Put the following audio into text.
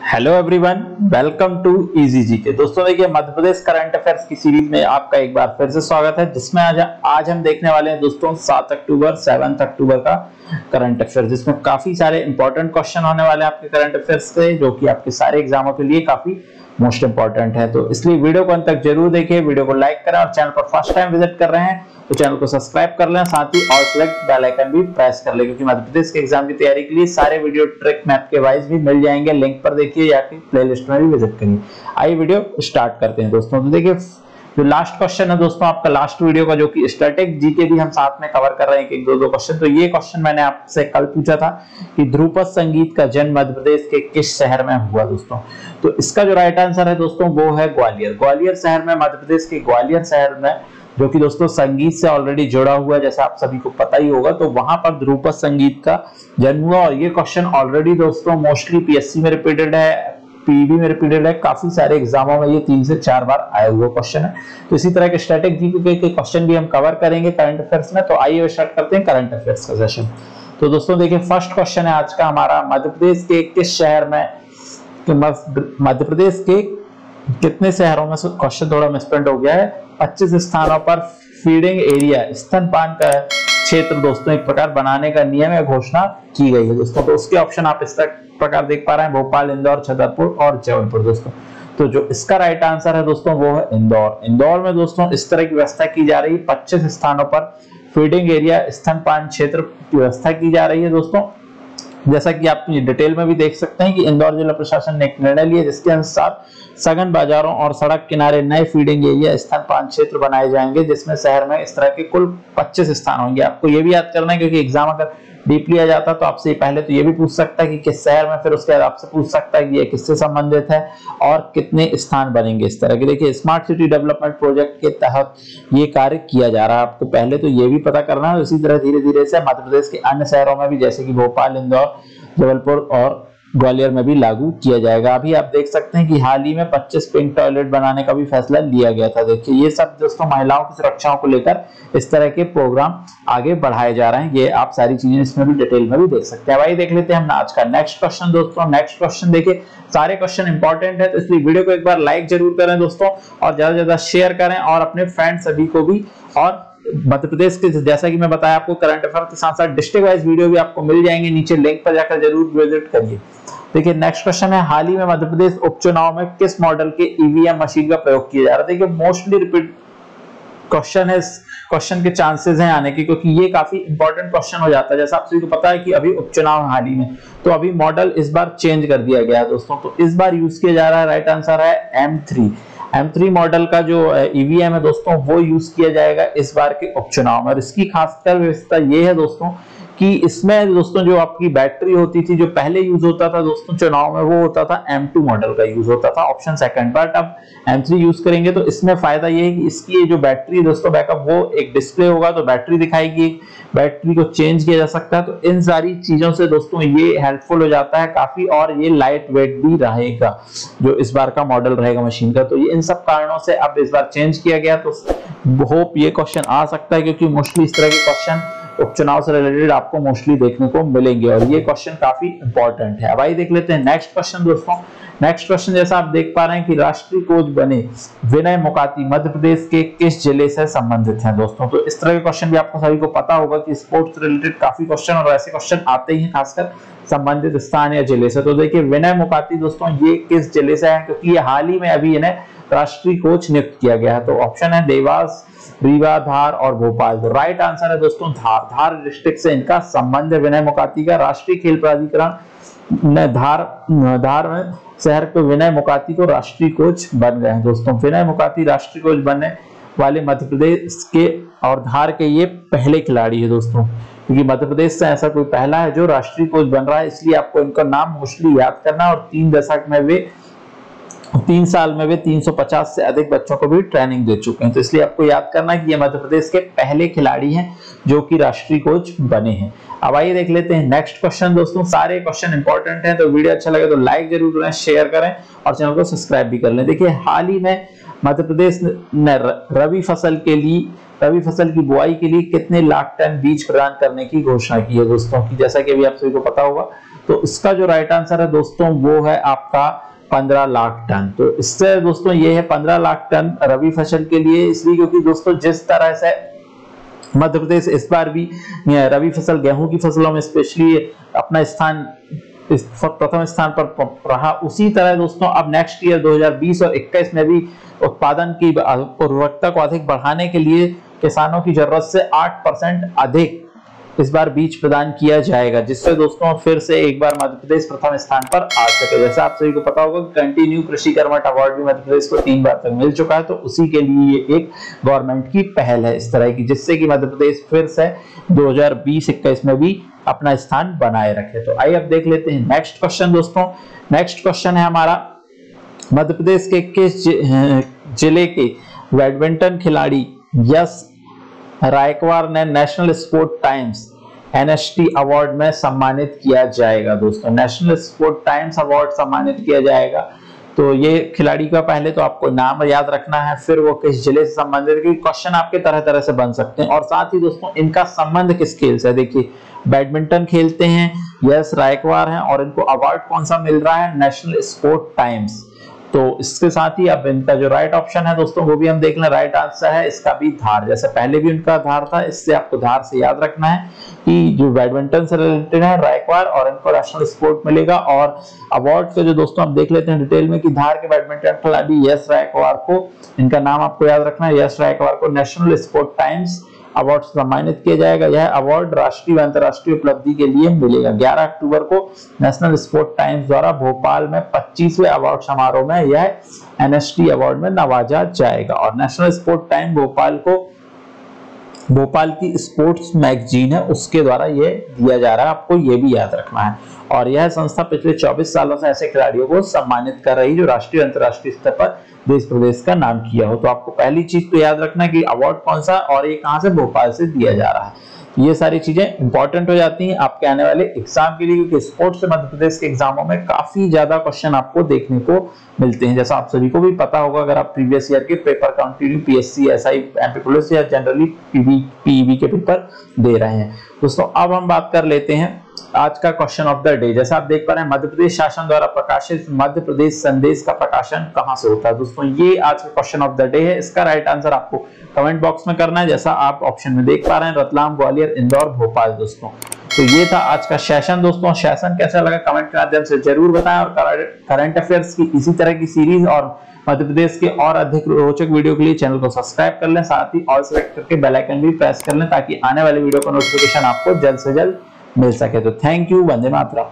Hello everyone welcome to easy G K दोस्तों, देखिए, Madhya Pradesh current affairs की सीरीज़ में आपका एक बार फिर से स्वागत है, जिसमें आज आज हम देखने वाले हैं दोस्तों, सात अक्टूबर 7 अक्टूबर का करंट अफेयर जिसमें काफ़ी सारे इंपॉर्टेंट क्वेश्चन होने वाले हैं आपके करंट अफेयर्स के जो कि आपके सारे एग्जामों के लिए काफ़ी मोस्ट इंपॉर्टेंट है। तो इसलिए वीडियो को अंत तक ज़रूर देखिए, वीडियो को लाइक करें और चैनल पर फ़र्स्ट टाइम विज़िट कर रहे हैं तो चैनल को सब्सक्राइब कर लें, साथ ही और सिलेक्ट बेल आइकन भी प्रेस कर लें, क्योंकि मध्य प्रदेश के एग्ज़ाम की तैयारी के लिए सारे वीडियो ट्रिक, मैप के वाइज भी मिल जाएँगे। लिंक पर देखिए या फिर प्लेलिस्ट में भी विज़िट करिए। आइए वीडियो स्टार्ट करते हैं। दोस्तों तो देखिए जो लास्ट क्वेश्चन है दोस्तों, आपका लास्ट वीडियो का जो कि स्टैटिक जीके भी हम साथ में कवर कर रहे हैं एक दो दो क्वेश्चन तो ये क्वेश्चन मैंने आपसे कल पूछा था कि ध्रुपद संगीत का जन्म मध्य प्रदेश के किस शहर में हुआ दोस्तों? तो इसका जो राइट आंसर है दोस्तों, वो है ग्वालियर। ग्वालियर शहर में, मध्य प्रदेश के ग्वालियर शहर में, जो कि दोस्तों संगीत से ऑलरेडी जुड़ा हुआ है, जैसा आप सभी को पता ही होगा तो वहाँ पर ध्रुपद संगीत का जन्म हुआ। और ये क्वेश्चन ऑलरेडी दोस्तों मोस्टली पीएससी में रिपीटेड है पीवी में रिपीटेड है, काफ़ी सारे एग्जामों में ये तीन से चार बार आया हुआ क्वेश्चन है। तो इसी तरह के स्टैटिक जीके के क्वेश्चन भी हम कवर करेंगे करंट अफेयर्स में। तो आइए स्टार्ट करते हैं करंट अफेयर्स का सेशन तो दोस्तों, देखिए फ़र्स्ट क्वेश्चन है आज का हमारा, मध्य प्रदेश के किस शहर में मध्य प्रदेश के कितने शहरों में क्वेश्चन थोड़ा मिसप्रिंट हो गया है। 25 स्थानों पर फीडिंग एरिया स्तनपान का क्षेत्र दोस्तों एक प्रकार बनाने का नियम या घोषणा की गई है दोस्तों। तो उसके ऑप्शन आप इस प्रकार देख पा रहे हैं, भोपाल, इंदौर, छतरपुर और जबलपुर दोस्तों। तो जो इसका राइट आंसर है दोस्तों, वो है इंदौर। इंदौर में दोस्तों इस तरह की व्यवस्था की जा रही है, पच्चीस स्थानों पर फीडिंग एरिया स्थान पान क्षेत्र की व्यवस्था की जा रही है दोस्तों। जैसा कि आप डिटेल में भी देख सकते हैं कि इंदौर जिला प्रशासन ने एक निर्णय लिया जिसके अनुसार सघन बाजारों और सड़क किनारे नए फीडिंग एरिया स्थान पाँच क्षेत्र बनाए जाएँगे, जिसमें शहर में इस तरह के कुल 25 स्थान होंगे। आपको ये भी याद करना है, क्योंकि एग्ज़ाम अगर डीपली आ जाता तो आपसे पहले तो ये भी पूछ सकता है कि किस शहर में, फिर उसके बाद आपसे पूछ सकता है कि ये किससे संबंधित है और कितने स्थान बनेंगे इस तरह के। देखिए स्मार्ट सिटी डेवलपमेंट प्रोजेक्ट के तहत ये कार्य किया जा रहा है। आपको पहले तो ये भी पता करना है इसी तरह धीरे धीरे से मध्य प्रदेश के अन्य शहरों में भी, जैसे कि भोपाल, इंदौर, जबलपुर और ग्वालियर में भी लागू किया जाएगा। अभी आप देख सकते हैं कि हाल ही में 25 पिंक टॉयलेट बनाने का भी फैसला लिया गया था। देखिए, ये सब दोस्तों महिलाओं की सुरक्षाओं को लेकर इस तरह के प्रोग्राम आगे बढ़ाए जा रहे हैं। ये आप सारी चीज़ें इसमें भी डिटेल में भी देख सकते हैं। भाई देख लेते हैं हम आज का नेक्स्ट क्वेश्चन दोस्तों। नेक्स्ट क्वेश्चन देखिए, सारे क्वेश्चन इंपॉर्टेंट है तो इसलिए वीडियो को एक बार लाइक ज़रूर करें दोस्तों और ज़्यादा से ज़्यादा शेयर करें और अपने फ्रेंड सभी को भी और मध्य प्रदेश के, जैसा कि मैं बताया आपको करंट अफेयर के साथ साथ डिस्ट्रिक्ट वाइज वीडियो भी आपको मिल जाएँगे। नीचे लिंक पर जाकर ज़रूर विज़िट करिए। देखिए नेक्स्ट क्वेश्चन है, हाल ही में मध्य प्रदेश उपचुनाव में किस मॉडल के ईवीएम मशीन का प्रयोग किया जा रहा है? देखिए मोस्टली रिपीट क्वेश्चन है क्वेश्चन के चांसेस हैं आने के, क्योंकि ये काफ़ी इंपॉर्टेंट क्वेश्चन हो जाता है। जैसा आप सभी को पता है कि अभी उपचुनाव हाल ही में तो अभी मॉडल इस बार चेंज कर दिया गया है दोस्तों। तो इस बार यूज़ किया जा रहा है राइट आंसर है एम थ्री M3 मॉडल का जो ईवीएम है दोस्तों, वो यूज़ किया जाएगा इस बार के उपचुनाव में। और इसकी खासकर व्यवस्था ये है दोस्तों कि इसमें दोस्तों जो आपकी बैटरी होती थी, जो पहले यूज़ होता था दोस्तों चुनाव में, वो होता था M2 मॉडल का यूज़ होता था ऑप्शन सेकंड बट अब M3 यूज़ करेंगे तो इसमें फ़ायदा ये है कि इसकी जो बैटरी दोस्तों बैकअप वो एक डिस्प्ले होगा तो बैटरी दिखाएगी, बैटरी को चेंज किया जा सकता है। तो इन सारी चीज़ों से दोस्तों ये हेल्पफुल हो जाता है, काफ़ी और ये लाइट वेट भी रहेगा, जो इस बार का मॉडल रहेगा मशीन का। तो ये इन सब कारणों से अब इस बार चेंज किया गया तो होप ये क्वेश्चन आ सकता है, क्योंकि मोस्टली इस तरह के क्वेश्चन उपचुनाव से रिलेटेड आपको मोस्टली देखने को मिलेंगे और ये क्वेश्चन काफ़ी इंपॉर्टेंट है। अब आइए देख लेते हैं। नेक्स्ट क्वेश्चन दोस्तों। नेक्स्ट क्वेश्चन जैसा आप देख पा रहे हैं कि राष्ट्रीय कोच बने विनय मुकाती मध्य प्रदेश के किस ज़िले से संबंधित हैं दोस्तों? तो इस तरह के क्वेश्चन भी आपको सभी को पता होगा कि स्पोर्ट्स रिलेटेड काफ़ी क्वेश्चन और ऐसे क्वेश्चन आते ही खासकर संबंधित स्थान या ज़िले से। तो देखिए, विनय मुकाती दोस्तों, ये किस ज़िले से है? क्योंकि ये हाल ही में अभी इन्हें राष्ट्रीय कोच नियुक्त किया गया है। तो ऑप्शन है देवास, रीवा, धार और भोपाल। तो राइट आंसर है दोस्तों, धार। धार डिस्ट्रिक्ट से इनका संबंध है विनय मुकाती का। राष्ट्रीय खेल प्राधिकरण धार धार में शहर के विनय मुकाती को राष्ट्रीय कोच बन गए हैं दोस्तों। विनय मुकाती राष्ट्रीय कोच बनने वाले मध्य प्रदेश के और धार के ये पहले खिलाड़ी है दोस्तों। क्योंकि मध्य प्रदेश से ऐसा कोई पहला है जो राष्ट्रीय कोच बन रहा है, इसलिए आपको इनका नाम मोस्टली याद करना और तीन दशक में वे तीन साल में वे 350 से अधिक बच्चों को भी ट्रेनिंग दे चुके हैं। तो इसलिए आपको याद करना है कि ये मध्य प्रदेश के पहले खिलाड़ी हैं जो कि राष्ट्रीय कोच बने हैं। अब आइए देख लेते हैं नेक्स्ट क्वेश्चन दोस्तों, सारे क्वेश्चन इंपॉर्टेंट हैं तो वीडियो अच्छा लगे तो लाइक ज़रूर करें शेयर करें और चैनल को सब्सक्राइब भी कर लें। देखिए, हाल ही में मध्य प्रदेश ने रबी फ़सल के लिए रबी फ़सल की बुआई के लिए कितने लाख टन बीज प्रदान करने की घोषणा की है दोस्तों? की जैसा कि अभी आप सभी को पता होगा तो इसका जो राइट आंसर है दोस्तों, वो है आपका 15 लाख टन। तो इससे दोस्तों ये है 15 लाख टन रबी फ़सल के लिए, इसलिए क्योंकि दोस्तों जिस तरह से मध्य प्रदेश इस बार भी रबी फ़सल, गेहूँ की फ़सलों में स्पेशली अपना स्थान प्रथम स्थान पर रहा। उसी तरह दोस्तों अब नेक्स्ट ईयर 2020 और 21 में भी उत्पादन की उर्वरकता को अधिक बढ़ाने के लिए किसानों की ज़रूरत से 8 परसेंट अधिक इस बार बीज प्रदान किया जाएगा, जिससे दोस्तों फिर से एक बार मध्य प्रदेश प्रथम स्थान पर आ सके। जैसे आप सभी को पता होगा कंटिन्यू कृषि कर्मठ अवार्ड भी मध्य प्रदेश को तीन बार तक मिल चुका है तो उसी के लिए ये एक गवर्नमेंट की पहल है इस तरह की, जिससे कि मध्य प्रदेश फिर से 2020-21 में भी अपना स्थान बनाए रखे। तो आइए अब देख लेते हैं। नेक्स्ट क्वेश्चन दोस्तों। नेक्स्ट क्वेश्चन है हमारा, मध्य प्रदेश के किस ज़िले के बैडमिंटन खिलाड़ी यश रायकवार ने national sport times NST award में सम्मानित किया जाएगा, दोस्तों। नेशनल स्पोर्ट टाइम्स अवार्ड सम्मानित किया जाएगा। तो ये खिलाड़ी का पहले तो आपको नाम याद रखना है, फिर वो किस ज़िले से संबंधित, क्योंकि क्वेश्चन आपके तरह तरह से बन सकते हैं। और साथ ही, दोस्तों, इनका संबंध किस खेल से देखिए, बैडमिंटन खेलते हैं, यस, रायकवार हैं, और इनको अवार्ड कौन सा मिल रहा है? National sport times. तो इसके साथ ही अब इनका जो राइट ऑप्शन है दोस्तों, वो भी हम देख लें। राइट आंसर है इसका भी धार। जैसे पहले भी उनका धार था, इससे आपको धार से याद रखना है कि जो बैडमिंटन से रिलेटेड है रायकवार और इनको नेशनल स्पोर्ट मिलेगा और अवार्ड का जो दोस्तों आप देख लेते हैं डिटेल में कि धार के बैडमिंटन खिलाड़ी यश रायकवार को, इनका नाम आपको याद रखना है। यश रायकवार को नेशनल स्पोर्ट टाइम्स अवार्ड सम्मानित किया जाएगा। यह अवार्ड राष्ट्रीय व अंतर्राष्ट्रीय उपलब्धि के लिए मिलेगा। 11 अक्टूबर को नेशनल स्पोर्ट टाइम्स द्वारा भोपाल में 25वें अवार्ड समारोह में यह एनएसटी अवार्ड में नवाजा जाएगा। और नेशनल स्पोर्ट टाइम भोपाल को भोपाल की स्पोर्ट्स मैगजीन है, उसके द्वारा यह दिया जा रहा है, आपको ये भी याद रखना है। और यह संस्था पिछले 24 सालों से ऐसे खिलाड़ियों को सम्मानित कर रही है, जो राष्ट्रीय अंतर्राष्ट्रीय स्तर पर देश प्रदेश का नाम किया हो। तो आपको पहली चीज़ तो याद रखना है कि अवार्ड कौन सा और ये कहाँ से भोपाल से दिया जा रहा है। ये सारी चीज़ें इंपॉर्टेंट हो जाती हैं आपके आने वाले एग्ज़ाम के लिए, क्योंकि स्पोर्ट्स मध्य प्रदेश के एग्जामों में काफ़ी ज़्यादा क्वेश्चन आपको देखने को मिलते हैं। जैसा आप सभी को भी पता होगा, अगर आप प्रीवियस ईयर के paper continue PSC SI MP police या जनरली पीवी पीवी के पेपर दे रहे हैं। दोस्तों, अब हम बात कर लेते हैं आज का क्वेश्चन ऑफ़ द डे जैसा आप देख पा रहे हैं मध्य प्रदेश शासन द्वारा प्रकाशित मध्य प्रदेश संदेश का प्रकाशन कहाँ से होता है? दोस्तों, ये आज का क्वेश्चन ऑफ़ द डे है। इसका राइट आंसर आपको कमेंट बॉक्स में करना है, जैसा आप ऑप्शन में देख पा रहे हैं, रतलाम, ग्वालियर, इंदौर, भोपाल, दोस्तों। तो ये था आज का सेशन दोस्तों। सेशन कैसा लगा? कमेंट के माध्यम से ज़रूर बताएँ और करंट अफेयर्स की इसी तरह की सीरीज़ और मध्य प्रदेश के और अधिक रोचक वीडियो के लिए चैनल को सब्सक्राइब कर लें। साथ ही ऑल सेलेक्ट करके बेल आइकन भी प्रेस कर लें ताकि आने वाले वीडियो का नोटिफिकेशन आपको जल्द से जल्द मिल सके तो थैंक यू वंदे मातरा